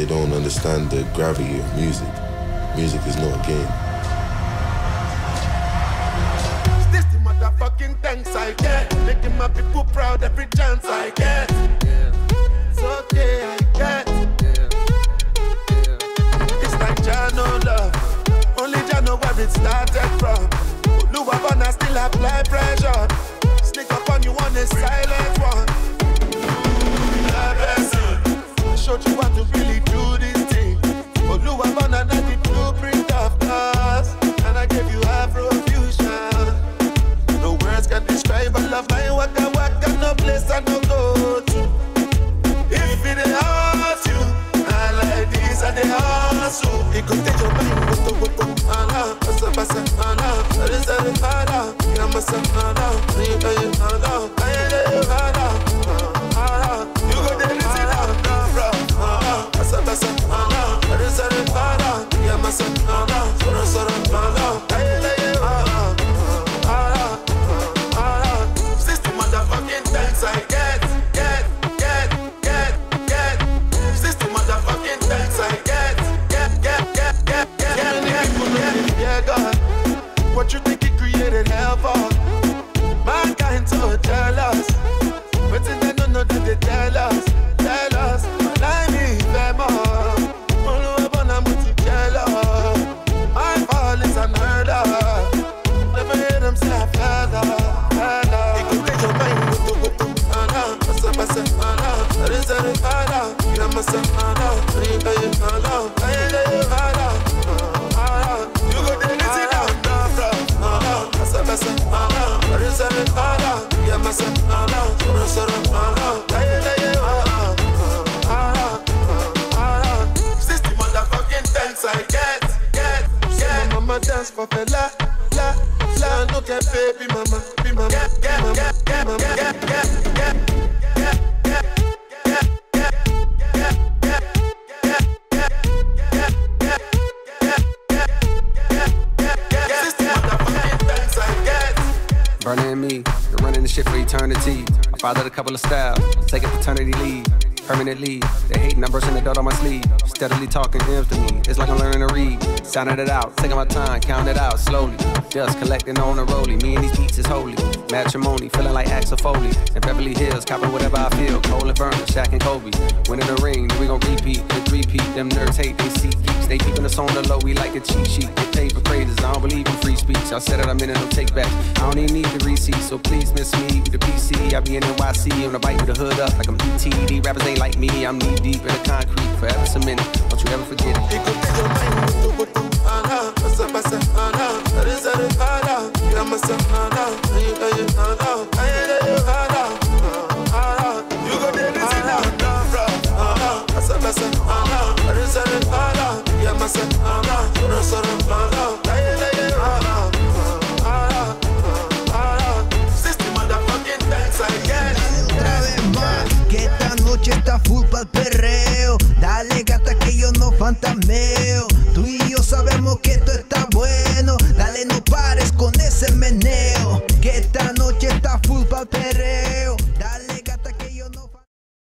they don't understand the gravity of music. Music is not a game. This the motherfucking thanks I get. Making my people proud every chance I get. It's okay, I get. It's like Jah no love. Only Jah know where it started from. Still apply ala, yamasa, ala, aye aye, ala, dance for fella, la, la. No get baby mama, be mama, be mama, be mama, get, get, get. Burning me, you're running the shit for eternity. I fathered a couple of styles, taking paternity leave. Permanently, they hating, I'm bursting the dirt on my sleeve. Steadily talking M's to me, it's like I'm learning to read. Sounding it out, taking my time, counting it out slowly. Just collecting on a rollie, me and these beats is holy. Matrimony, feeling like Axel Foley. In Beverly Hills, copping whatever I feel. Cole and Burna, Shaq and Kobe. Winning the ring, we gon' repeat, and repeat. Them nerds hate, they see geeks. They keeping us on the low, we like a cheat sheet. Get paid for praises, I don't believe in free speech. I said it, I'm in it, no take back. I don't even need the receipt, so please miss me with the PC. I be in NYC on the bike with the hood up like I'm ET. Rappers ain't like me, I'm knee deep in the concrete, forever cemented. Don't you ever forget Tú y yo sabemos que esto está bueno. Dale, no pares con ese meneo. Que esta noche está full pa' perreo.